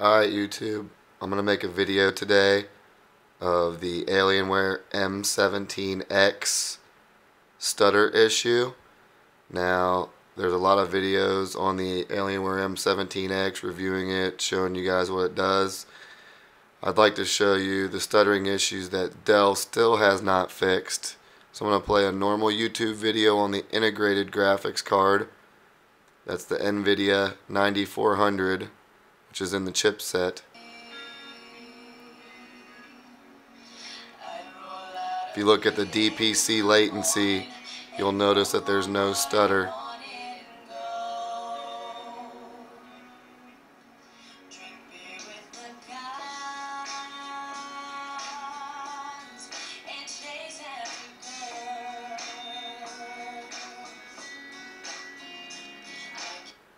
Alright YouTube, I'm going to make a video today of the Alienware M17X stutter issue. Now, there's a lot of videos on the Alienware M17X reviewing it, showing you guys what it does. I'd like to show you the stuttering issues that Dell still has not fixed. So I'm going to play a normal YouTube video on the integrated graphics card. That's the NVIDIA 9400 which is in the chipset. If you look at the DPC latency, you'll notice that there's no stutter.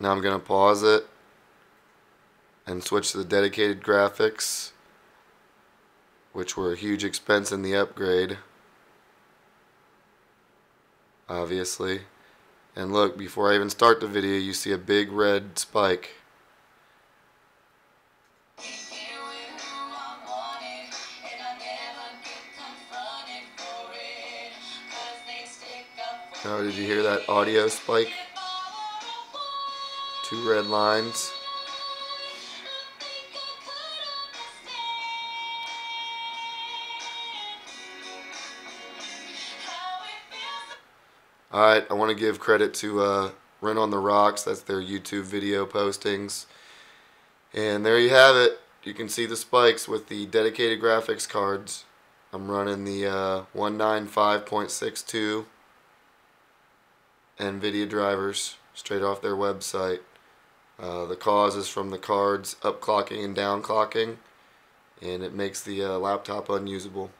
Now I'm going to pause it and switch to the dedicated graphics which were a huge expense in the upgrade obviously and look before I even start the video you see a big red spike Oh, did you hear that audio spike? Two red lines. Alright, I want to give credit to uh, Run on the Rocks. That's their YouTube video postings. And there you have it. You can see the spikes with the dedicated graphics cards. I'm running the uh, 195.62 NVIDIA drivers straight off their website. Uh, the cause is from the cards upclocking and downclocking and it makes the uh, laptop unusable.